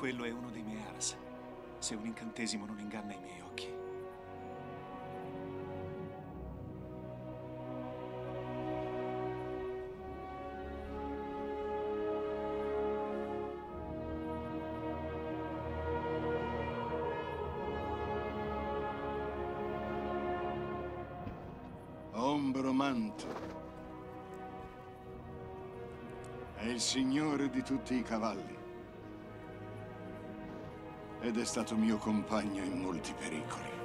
Quello è uno dei miei ars. Se un incantesimo non inganna i miei occhi. Ombromanto. È il signore di tutti i cavalli. Ed è stato mio compagno in molti pericoli.